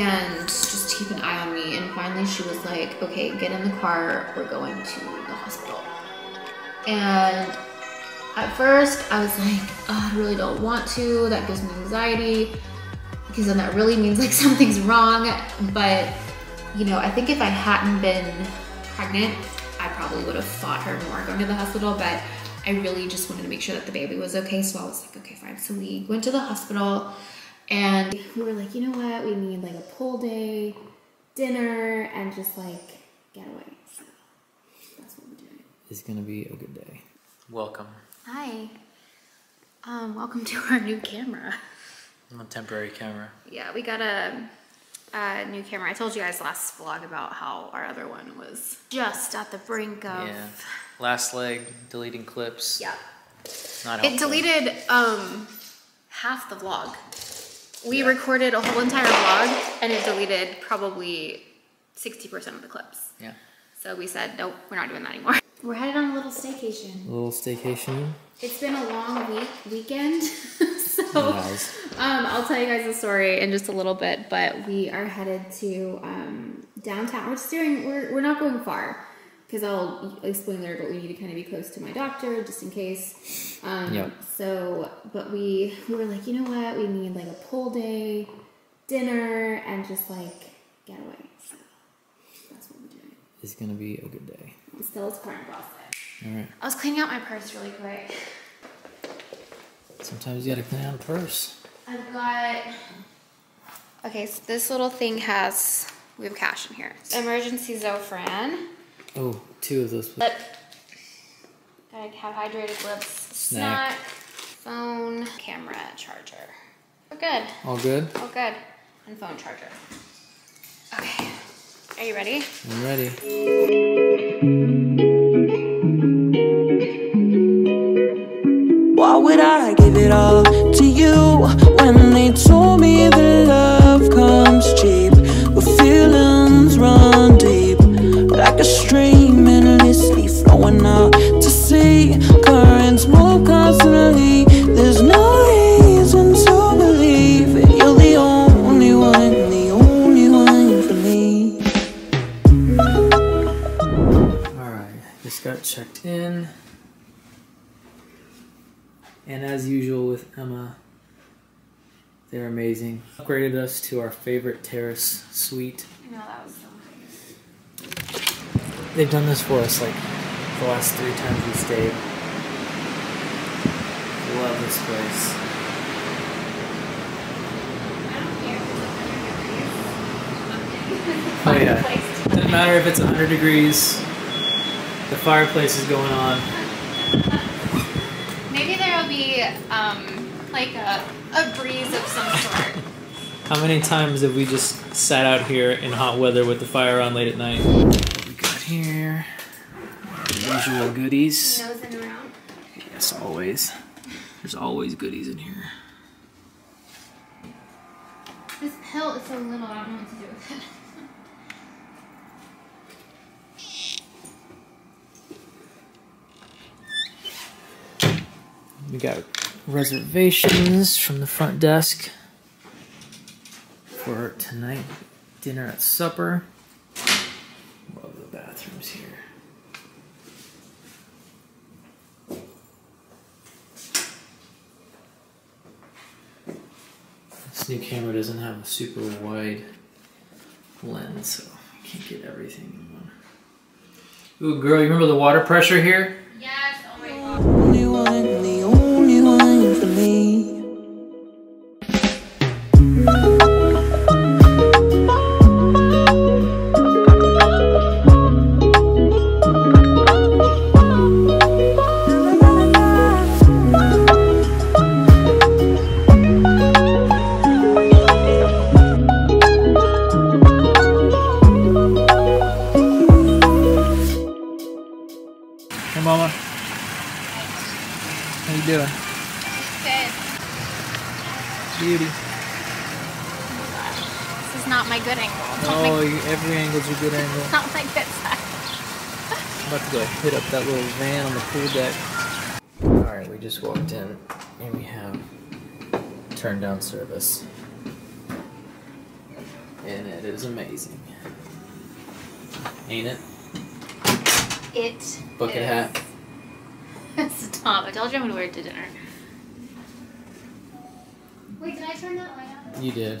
and just keep an eye on me. And finally, she was like, okay, get in the car. We're going to the hospital. And at first, I was like, oh, I really don't want to. That gives me anxiety because then that really means like something's wrong. But, you know, I think if I hadn't been pregnant, I probably would have fought her more going to the hospital. But I really just wanted to make sure that the baby was okay. So I was like, okay, fine. So we went to the hospital and we were like, you know what? We need like a pool day, dinner, and just like get away. So that's what we're doing. It's gonna be a good day. Welcome. Hi. Um, welcome to our new camera. A temporary camera. Yeah, we got a, a new camera. I told you guys last vlog about how our other one was just at the brink of. Yeah. Last leg, deleting clips. Yeah. Not It deleted um half the vlog. We recorded a whole entire vlog and it deleted probably 60% of the clips. Yeah. So we said, nope, we're not doing that anymore. We're headed on a little staycation. A little staycation. It's been a long week weekend. so Nice. um, I'll tell you guys the story in just a little bit, but we are headed to um, downtown. We're just doing, we're, we're not going far because I'll explain later, but we need to kind of be close to my doctor just in case. Um, Yep. So, but we, we were like, you know what? We need like a pool day, dinner, and just like get away. So that's what we're doing. It's gonna be a good day. Still, it's part of the process. All right. I was cleaning out my purse really quick. Sometimes you gotta clean out a purse. I've got. Okay, so this little thing has. We have cash in here. Emergency Zofran. Oh, two of those. Lip. Gotta have hydrated lips. Snack. Snack. Phone. Camera. Charger. We're good. All good? All good. And phone charger. Okay. Are you ready? I'm ready. Why would I give it all to you when they told with Emma, they're amazing. Upgraded us to our favorite terrace suite. That was so They've done this for us like the last three times we stayed. Love this place. Oh yeah. Doesn't matter if it's 100 degrees. The fireplace is going on. Maybe there will be um, like a, a breeze of some sort. How many times have we just sat out here in hot weather with the fire on late at night? What we got here? Our usual goodies. Nosing around. Yes, always. There's always goodies in here. This pill is so little, I don't know what to do with it. We got reservations from the front desk for tonight dinner at supper. Love the bathrooms here. This new camera doesn't have a super wide lens, so I can't get everything in one. Ooh, girl, you remember the water pressure here? Every angle's a good angle. not my good side. I'm about to go hit up that little van on the pool deck. Alright, we just walked in and we have turn down service. And it is amazing. Ain't it? It. Bucket is- hat. Stop! I told you I'm gonna wear it to dinner. Wait, did I turn that light off? You did.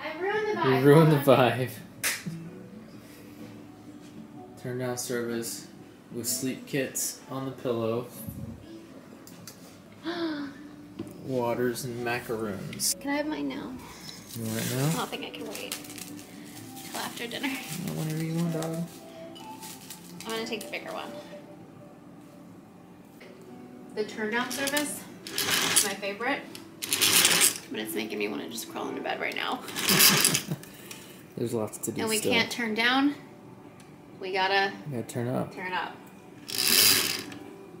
I ruined the vibe. You ruined the Hold vibe. Turn down service with sleep kits on the pillow, waters and macaroons. Can I have mine now? You want it I don't think I can wait till after dinner. Yeah, Whenever you want, dog. I'm gonna take the bigger one. The turn down service is my favorite, but it's making me want to just crawl into bed right now. There's lots to do And we still. can't turn down. We gotta You gotta turn up. turn up.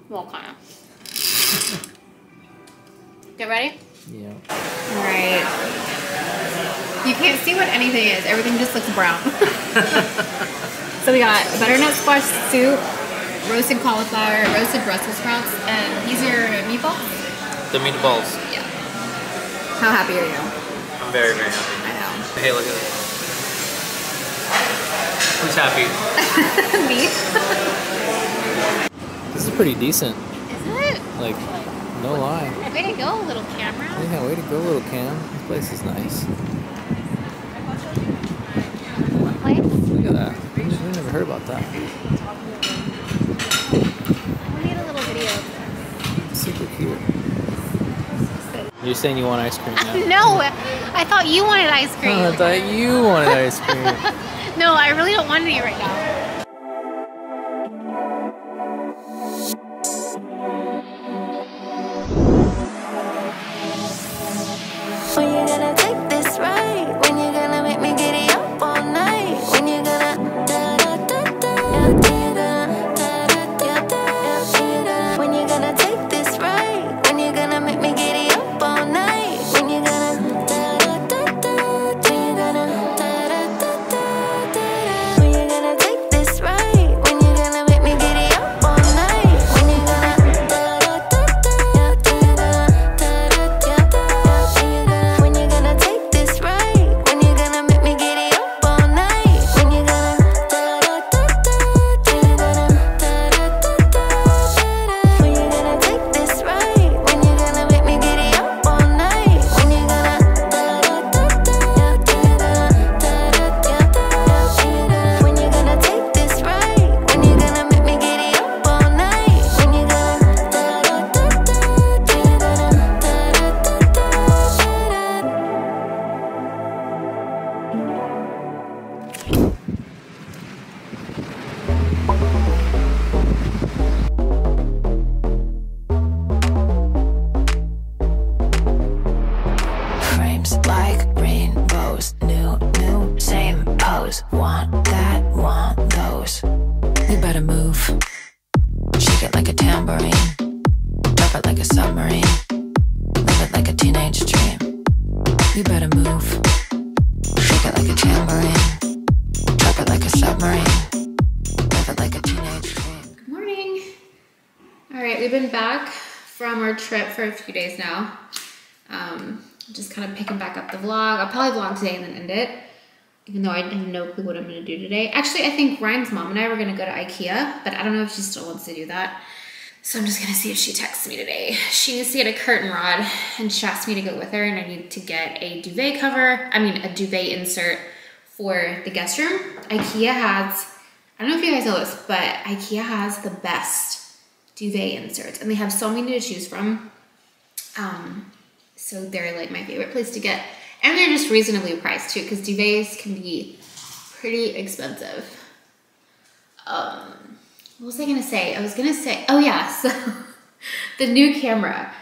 Well, kind of. Get ready? Yeah. Alright. You can't see what anything is. Everything just looks brown. so we got butternut squash soup, roasted cauliflower, roasted Brussels sprouts, and these are meatballs? The meatballs. Yeah. How happy are you? I'm very, very happy. I know. Hey, look at this. Who's happy? Me? This is pretty decent. Isn't it? Like, no lie. Way to go, little camera. Yeah, way to go, little Cam. This place is nice. What place? Look at that. I never heard about that. We need a little video of Super cute. You're saying you want ice cream now? No, I thought you wanted ice cream. Oh, I thought you wanted ice cream. no, I really don't want any right now. Frames like rainbows, new, new, same pose. Want that, want those. You better move. Shake it like a tambourine. Drop it like a submarine. Live it like a teenage dream. You better move. Shake it like a tambourine. Drop it like a submarine. Live it like a teenage dream. Good morning. All right, we've been back from our trip for a few days now. Um, just kind of picking back up the vlog. I'll probably vlog today and then end it, even though I have no clue what I'm going to do today. Actually, I think Ryan's mom and I were going to go to IKEA, but I don't know if she still wants to do that. So I'm just going to see if she texts me today. She needs to get a curtain rod, and she asked me to go with her, and I need to get a duvet cover. I mean, a duvet insert for the guest room. IKEA has, I don't know if you guys know this, but IKEA has the best duvet inserts, and they have so many to choose from. Um, so they're like my favorite place to get, and they're just reasonably priced too, because duvets can be pretty expensive. Um, what was I gonna say? I was gonna say, oh yeah, so the new camera.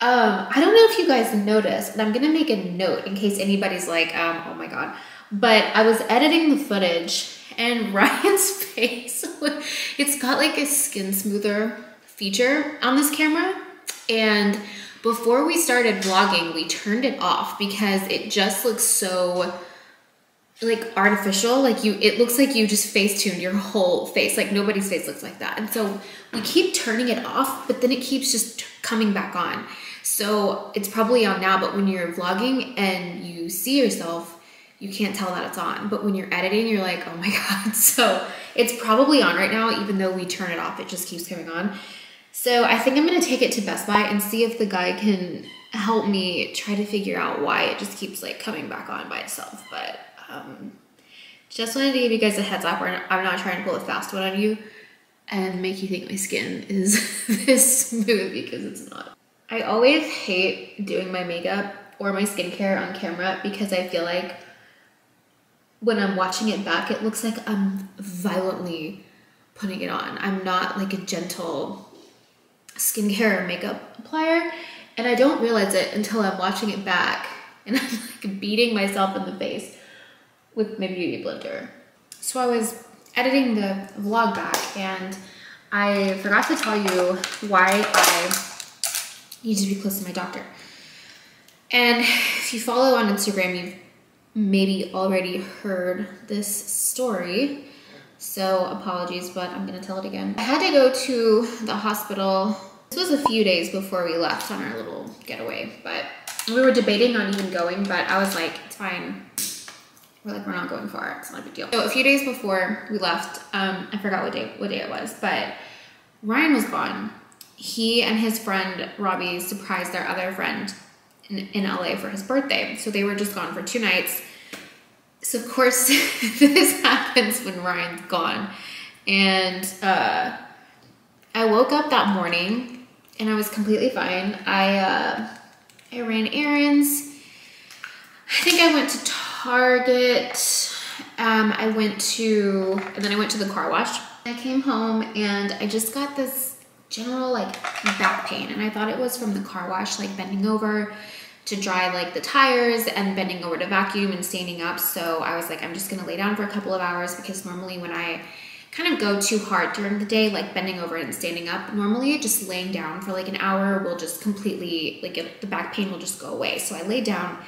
Um, I don't know if you guys noticed, but I'm gonna make a note in case anybody's like, um, oh my god. But I was editing the footage and Ryan's face, it's got like a skin smoother feature on this camera. And before we started vlogging, we turned it off because it just looks so like artificial like you it looks like you just face tuned your whole face like nobody's face looks like that and so we keep turning it off but then it keeps just coming back on so it's probably on now but when you're vlogging and you see yourself you can't tell that it's on. But when you're editing, you're like, oh my God. So it's probably on right now, even though we turn it off, it just keeps coming on. So I think I'm gonna take it to Best Buy and see if the guy can help me try to figure out why it just keeps like coming back on by itself. But um, just wanted to give you guys a heads up. I'm not trying to pull a fast one on you and make you think my skin is this smooth because it's not. I always hate doing my makeup or my skincare on camera because I feel like when I'm watching it back, it looks like I'm violently putting it on. I'm not like a gentle skincare or makeup applier, and I don't realize it until I'm watching it back and I'm like beating myself in the face with my beauty blender. So I was editing the vlog back and I forgot to tell you why I need to be close to my doctor. And if you follow on Instagram, you've maybe already heard this story. So apologies, but I'm gonna tell it again. I had to go to the hospital. This was a few days before we left on our little getaway, but we were debating on even going, but I was like, it's fine. We're like, we're not going far. It's not a big deal. So a few days before we left, um, I forgot what day what day it was, but Ryan was gone. He and his friend Robbie surprised their other friend in, in LA for his birthday. So they were just gone for two nights. So of course this happens when Ryan's gone. And uh, I woke up that morning and I was completely fine. I uh, I ran errands. I think I went to Target. Um, I went to, and then I went to the car wash. I came home and I just got this general like back pain, and I thought it was from the car wash, like bending over to dry like the tires and bending over to vacuum and standing up. So I was like, I'm just gonna lay down for a couple of hours because normally when I kind of go too hard during the day, like bending over and standing up, normally just laying down for like an hour will just completely, like the back pain will just go away. So I laid down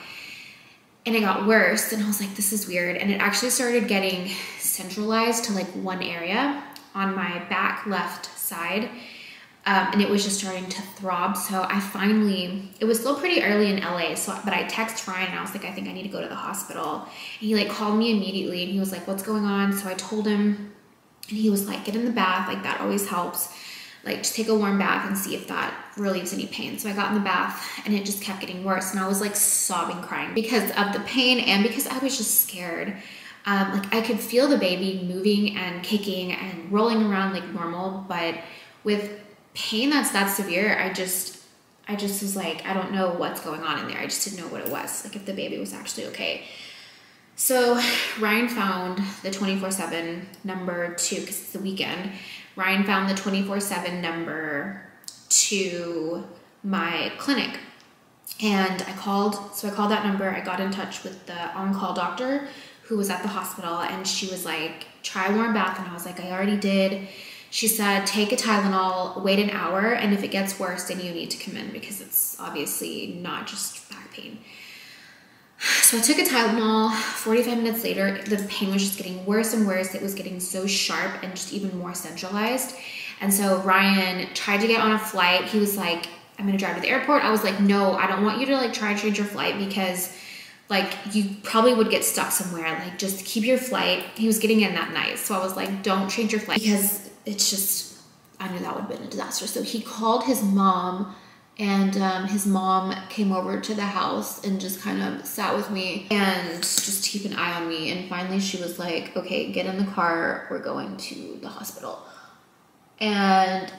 and it got worse and I was like, this is weird. And it actually started getting centralized to like one area on my back left side. Um, and it was just starting to throb. So I finally, it was still pretty early in LA. So, but I texted Ryan and I was like, I think I need to go to the hospital. And he like called me immediately and he was like, what's going on? So I told him and he was like, get in the bath. Like that always helps. Like just take a warm bath and see if that relieves any pain. So I got in the bath and it just kept getting worse. And I was like sobbing, crying because of the pain and because I was just scared. Um, like I could feel the baby moving and kicking and rolling around like normal, but with pain that's that severe, I just, I just was like, I don't know what's going on in there. I just didn't know what it was. Like if the baby was actually okay. So Ryan found the 24 7 number two, because it's the weekend. Ryan found the 24 7 number to my clinic. And I called, so I called that number. I got in touch with the on call doctor who was at the hospital, and she was like, try warm bath. And I was like, I already did. She said, take a Tylenol, wait an hour, and if it gets worse, then you need to come in because it's obviously not just back pain. So I took a Tylenol. 45 minutes later, the pain was just getting worse and worse. It was getting so sharp and just even more centralized. And so Ryan tried to get on a flight. He was like, I'm gonna drive to the airport. I was like, no, I don't want you to like try and change your flight because like you probably would get stuck somewhere. Like just keep your flight. He was getting in that night. So I was like, don't change your flight because it's just, I knew that would have been a disaster. So he called his mom and um, his mom came over to the house and just kind of sat with me and just keep an eye on me. And finally she was like okay get in the car. We're going to the hospital. And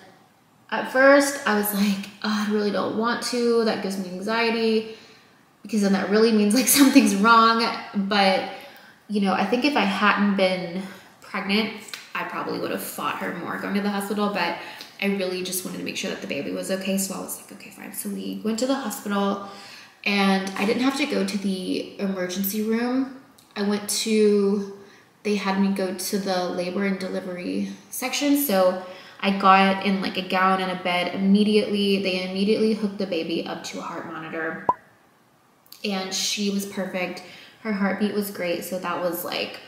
at first i was like oh, i really don't want to. That gives me anxiety because then that really means like something's wrong. But you know i think if i hadn't been pregnant i probably would have fought her more going to the hospital but I really just wanted to make sure that the baby was okay. So I was like, okay, fine. So we went to the hospital and I didn't have to go to the emergency room. I went to, they had me go to the labor and delivery section. So I got in like a gown and a bed immediately. They immediately hooked the baby up to a heart monitor and she was perfect. Her heartbeat was great. So that was like,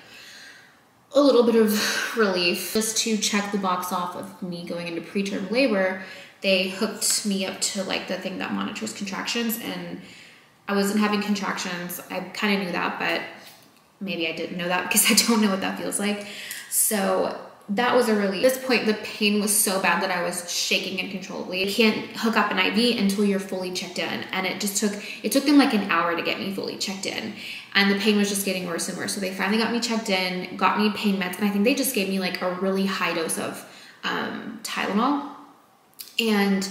a little bit of relief just to check the box off of me going into preterm labor they hooked me up to like the thing that monitors contractions and i wasn't having contractions i kind of knew that but maybe I didn't know that because I don't know what that feels like. So that was a relief. At this point, the pain was so bad that I was shaking uncontrollably. You can't hook up an IV until you're fully checked in. And it just took, it took them like an hour to get me fully checked in. And the pain was just getting worse and worse. So they finally got me checked in, got me pain meds. And I think they just gave me like a really high dose of um, Tylenol. And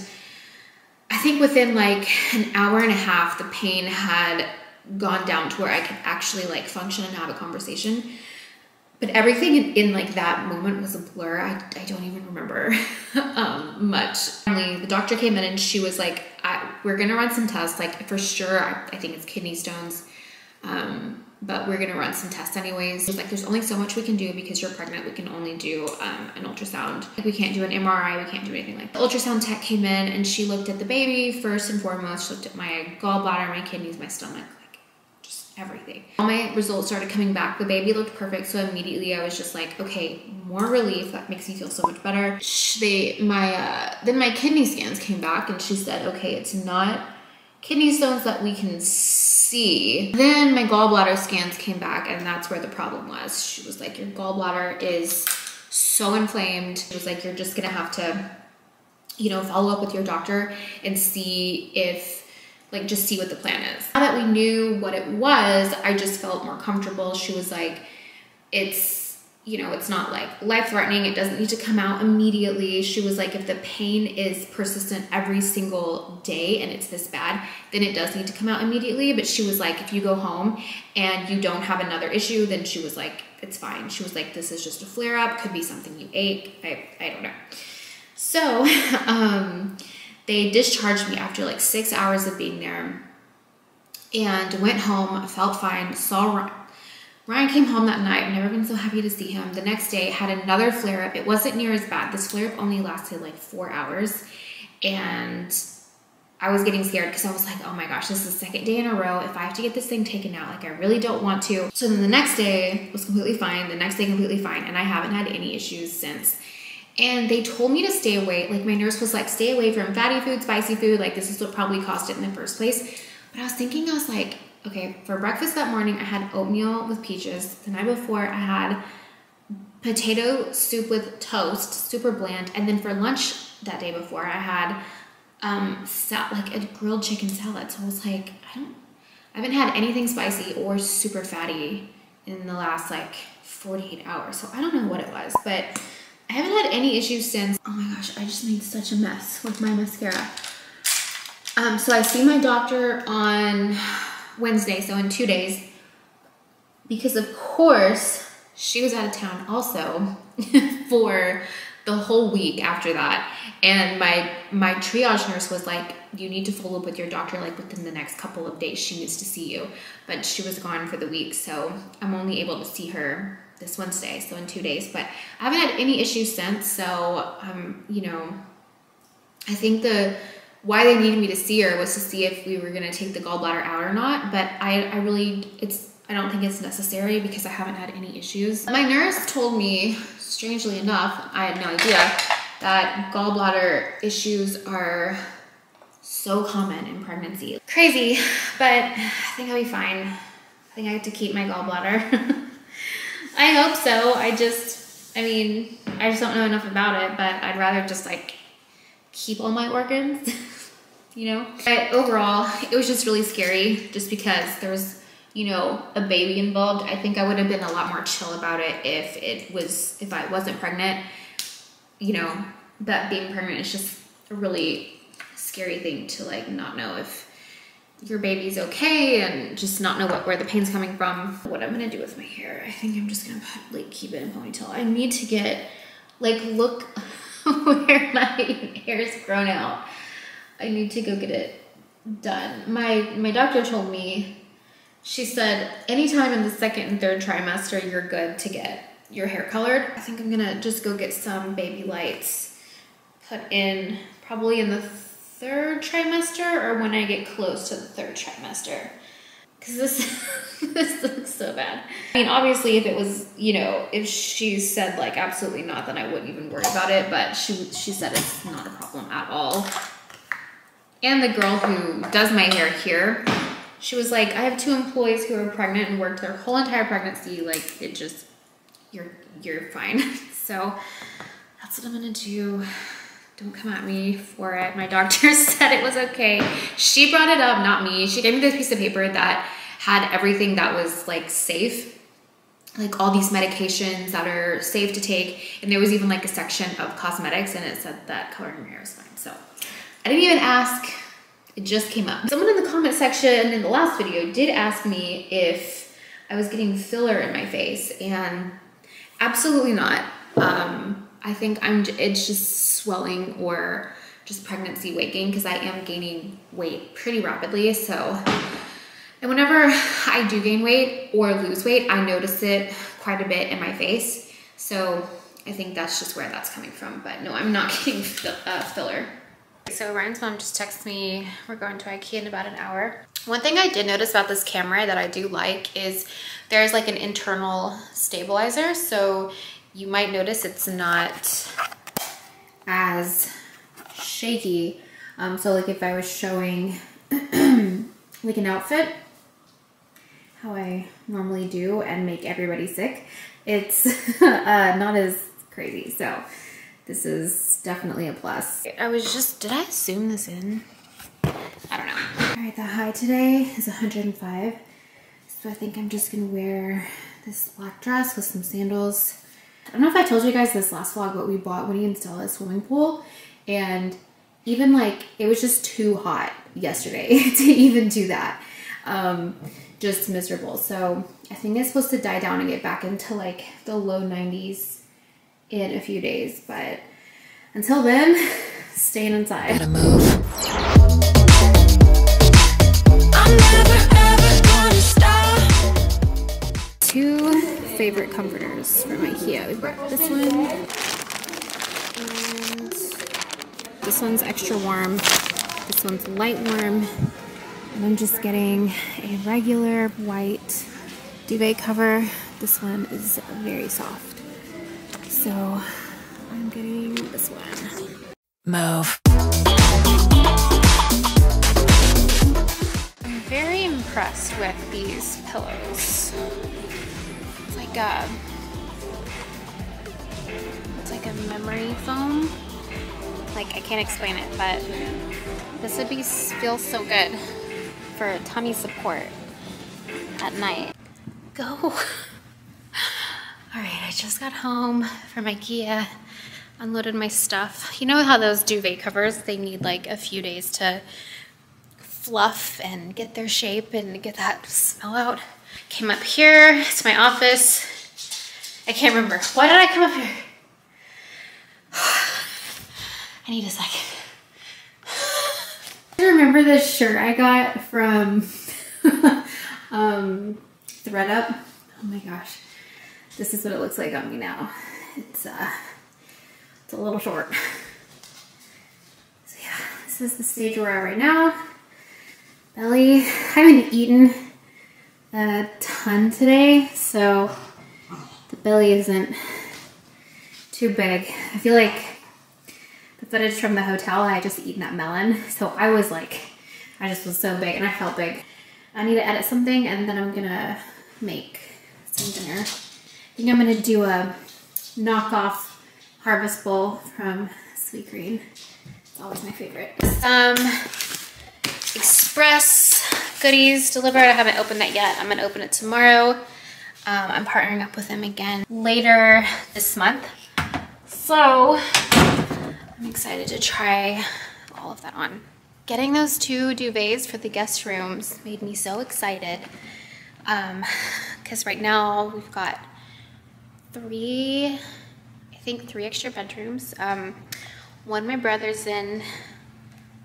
I think within like an hour and a half, the pain had gone down to where I could actually like function and have a conversation. But everything in, in like that moment was a blur. I, I don't even remember um, much. Finally, the doctor came in and she was like, "We're gonna run some tests. Like for sure, I, I think it's kidney stones." Um, but we're gonna run some tests anyways. Like, there's only so much we can do because you're pregnant. We can only do um, an ultrasound. Like, we can't do an MRI. We can't do anything like that. The ultrasound tech came in and she looked at the baby first and foremost. She looked at my gallbladder, my kidneys, my stomach, like just everything. All my results started coming back. The baby looked perfect, so immediately I was just like, okay, more relief. That makes me feel so much better. They, my, uh, then my kidney scans came back and she said, okay, it's not kidney stones that we can see. Then my gallbladder scans came back and that's where the problem was. She was like, your gallbladder is so inflamed. It was like, you're just gonna have to, you know, follow up with your doctor and see if, like, just see what the plan is. Now that we knew what it was, I just felt more comfortable. She was like, it's, you know, it's not like life threatening. It doesn't need to come out immediately. She was like, if the pain is persistent every single day and it's this bad, then it does need to come out immediately. But she was like, if you go home and you don't have another issue, then she was like, it's fine. She was like, this is just a flare up, could be something you ate. I, I don't know. So, um, they discharged me after like six hours of being there and went home, felt fine, saw Ryan. Came home that night. I've never been so happy to see him. The next day, had another flare up. It wasn't near as bad. This flare up only lasted like four hours. And I was getting scared because I was like, oh my gosh, this is the second day in a row. If I have to get this thing taken out, like I really don't want to. So then the next day was completely fine. The next day, completely fine. And I haven't had any issues since. And they told me to stay away. Like my nurse was like, stay away from fatty food, spicy food. Like this is what probably caused it in the first place. But I was thinking, I was like, okay, for breakfast that morning, I had oatmeal with peaches. The night before, I had potato soup with toast, super bland. And then for lunch that day before, I had um, sal- like a grilled chicken salad. So I was like, I don't, I haven't had anything spicy or super fatty in the last like 48 hours. So I don't know what it was, but I haven't had any issues since. Oh my gosh, I just made such a mess with my mascara. Um, so I see my doctor on Wednesday, so in two days, because of course she was out of town also for the whole week after that. And my my triage nurse was like, you need to follow up with your doctor like within the next couple of days. She needs to see you. But she was gone for the week, so I'm only able to see her this Wednesday, so in two days. But I haven't had any issues since, so um, you know, I think the why they needed me to see her was to see if we were gonna take the gallbladder out or not. But I, I really, it's, I don't think it's necessary because I haven't had any issues. My nurse told me, strangely enough, I had no idea that gallbladder issues are so common in pregnancy. Crazy, but I think I'll be fine. I think I have to keep my gallbladder. I hope so. I just, I mean, I just don't know enough about it, but I'd rather just like keep all my organs, you know? But overall, it was just really scary just because there was, you know, a baby involved. I think I would have been a lot more chill about it if it was, if I wasn't pregnant, you know, but being pregnant is just a really scary thing to like not know if your baby's okay and just not know what where the pain's coming from. What I'm gonna do with my hair, I think I'm just gonna put, like keep it in ponytail. I need to get like look where my hair is grown out. I need to go get it done. My my doctor told me, she said anytime in the second and third trimester you're good to get your hair colored. I think I'm gonna just go get some baby lights put in probably in the third trimester or when I get close to the third trimester. Cause this this looks so bad. I mean, obviously, if it was, you know, if she said like absolutely not, then I wouldn't even worry about it. But she she said it's not a problem at all. And the girl who does my hair here, she was like, I have two employees who are pregnant and worked their whole entire pregnancy. Like it just, you're you're fine. so that's what I'm gonna do. Don't come at me for it. My doctor said it was okay. She brought it up, not me. She gave me this piece of paper that had everything that was like safe, like all these medications that are safe to take. And there was even like a section of cosmetics and it said that coloring your hair is fine. So I didn't even ask, it just came up. Someone in the comment section in the last video did ask me if I was getting filler in my face and absolutely not. Um, I think I'm, it's just swelling or just pregnancy weight gain because I am gaining weight pretty rapidly. So, and whenever I do gain weight or lose weight, I notice it quite a bit in my face. So I think that's just where that's coming from. But no, I'm not getting uh, filler. So Ryan's mom just texted me, we're going to Ikea in about an hour. One thing I did notice about this camera that I do like is there's like an internal stabilizer. So you might notice it's not as shaky. Um, so like if I was showing like an outfit, how I normally do and make everybody sick, it's uh, not as crazy. So this is definitely a plus. I was just, did I zoom this in? I don't know. All right, the high today is 105. So I think I'm just gonna wear this black dress with some sandals I don't know if I told you guys this last vlog, but we bought Winnie and Stella a swimming pool and even like it was just too hot yesterday to even do that. Um, just miserable. So I think it's supposed to die down and get back into like the low 90s in a few days. But until then, staying inside. Gotta move. Two favorite comforters from Ikea. We brought this one. And this one's extra warm. This one's light warm. And I'm just getting a regular white duvet cover. This one is very soft. So I'm getting this one. Move. I'm very impressed with these pillows. It's like a, it's like a memory foam. Like I can't explain it, but this would be feel so good for tummy support at night. Go. All right, I just got home from IKEA, unloaded my stuff. You know how those duvet covers, they need like a few days to fluff and get their shape and get that smell out. Came up here to my office. I can't remember. Why did I come up here? I need a second. I remember this shirt I got from um, ThredUp. Oh my gosh. This is what it looks like on me now. It's uh, it's a little short. So yeah, this is the stage we're at right now. Belly, I haven't eaten a ton today, so the belly isn't too big. I feel like the footage from the hotel, I just eaten that melon, so I was like, I just was so big and I felt big. I need to edit something and then I'm gonna make some dinner. Think I'm gonna do a knockoff harvest bowl from Sweet Sweetgreen. It's always my favorite. Um, Express goodies delivered. I haven't opened that yet. I'm gonna open it tomorrow. Um, I'm partnering up with them again later this month. So I'm excited to try all of that on. Getting those two duvets for the guest rooms made me so excited. Um, cause right now we've got three, I think three extra bedrooms. Um, one my brother's in,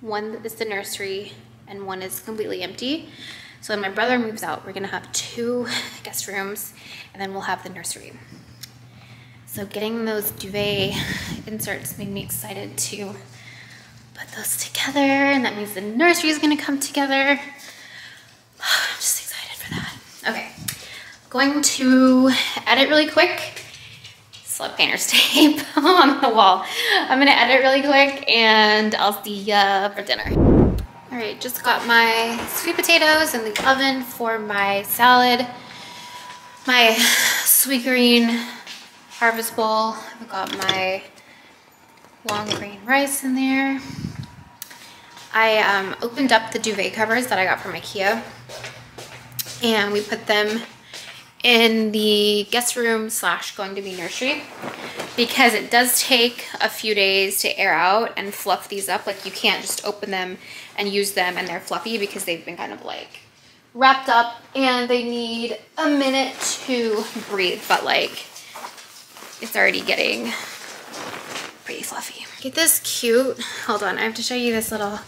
one is the nursery, and one is completely empty. So when my brother moves out, we're gonna have two guest rooms and then we'll have the nursery. So getting those duvet inserts made me excited to put those together and that means the nursery is gonna come together. I'm just excited for that. Okay, going to edit really quick. Slip painter's tape on the wall. I'm gonna edit really quick and I'll see ya for dinner. All right, just got my sweet potatoes in the oven for my salad. My Sweetgreen harvest bowl. I've got my long grain rice in there. I um, opened up the duvet covers that I got from Ikea and we put them in the guest room slash going to be nursery because it does take a few days to air out and fluff these up. Like you can't just open them and use them and they're fluffy because they've been kind of like wrapped up and they need a minute to breathe. But like it's already getting pretty fluffy. Get this cute, hold on, I have to show you this little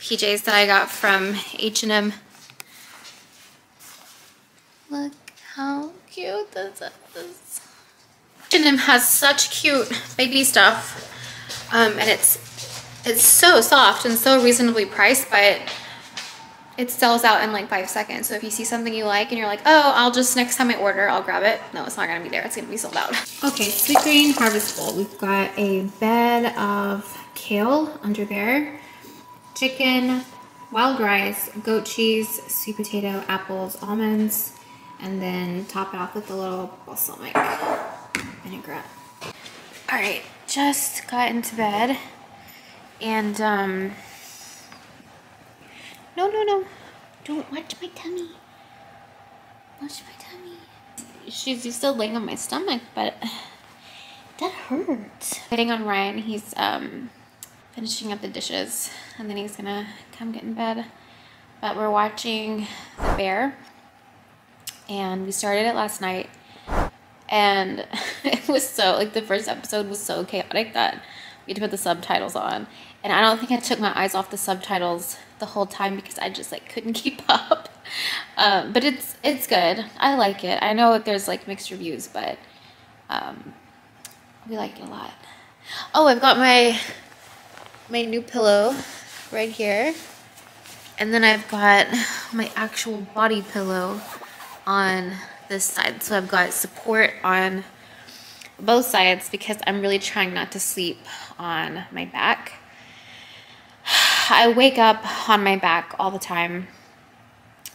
PJs that I got from H&M. Look how cute this is. H&M has such cute baby stuff. Um, and it's it's so soft and so reasonably priced, but it sells out in like five seconds. So if you see something you like and you're like, oh, I'll just next time I order, I'll grab it. No, it's not gonna be there. It's gonna be sold out. Okay, Sweetgreen harvest bowl. We've got a bed of kale under there, chicken, wild rice, goat cheese, sweet potato, apples, almonds, and then top it off with a little balsamic vinaigrette. All right, just got into bed and um, no, no, no, don't watch my tummy. Watch my tummy. She's used to laying on my stomach, but that hurts. Waiting on Ryan, he's um, finishing up the dishes and then he's gonna come get in bed. But we're watching The Bear and we started it last night. And it was so like the first episode was so chaotic that we had to put the subtitles on. And i don't think i took my eyes off the subtitles the whole time because i just like couldn't keep up. Um, but it's it's good. I like it. I know that there's like mixed reviews but um, we like it a lot. Oh i've got my my new pillow right here. And then i've got my actual body pillow on this side. So I've got support on both sides because I'm really trying not to sleep on my back. I wake up on my back all the time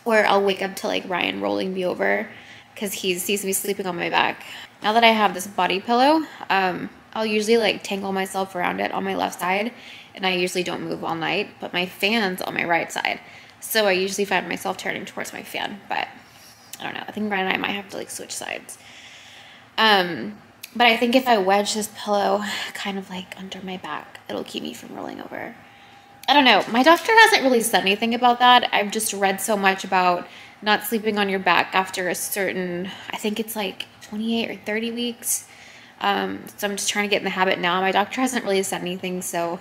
or I'll wake up to like Ryan rolling me over because he sees me sleeping on my back. Now that I have this body pillow, um, I'll usually like tangle myself around it on my left side and I usually don't move all night, but my fan's on my right side. So I usually find myself turning towards my fan, but I don't know. I think Ryan and I might have to like switch sides. Um, but I think if I wedge this pillow kind of like under my back, it'll keep me from rolling over. I don't know. My doctor hasn't really said anything about that. I've just read so much about not sleeping on your back after a certain, I think it's like 28 or 30 weeks. Um, so I'm just trying to get in the habit now. My doctor hasn't really said anything, so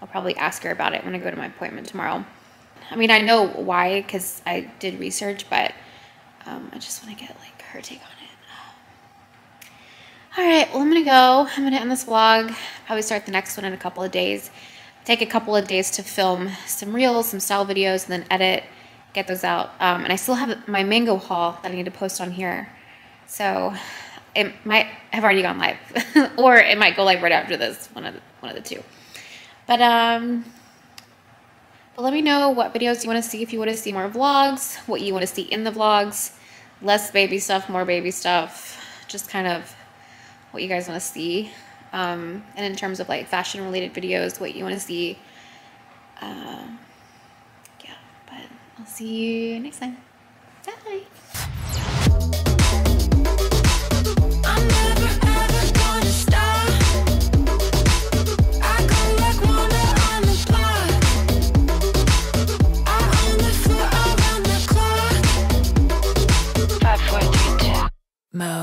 I'll probably ask her about it when I go to my appointment tomorrow. I mean, I know why because I did research, but um, I just want to get like her take on it. All right, well, I'm gonna go. I'm gonna end this vlog. Probably start the next one in a couple of days. Take a couple of days to film some reels, some style videos, and then edit, get those out. Um, and I still have my mango haul that I need to post on here. So it might have already gone live, or it might go live right after this. One of the, one of the two. But um, but let me know what videos you want to see if you want to see more vlogs, what you want to see in the vlogs less baby stuff, more baby stuff, just kind of what you guys want to see. Um, and in terms of like fashion related videos, what you want to see. Uh, yeah, but I'll see you next time. Bye. mode.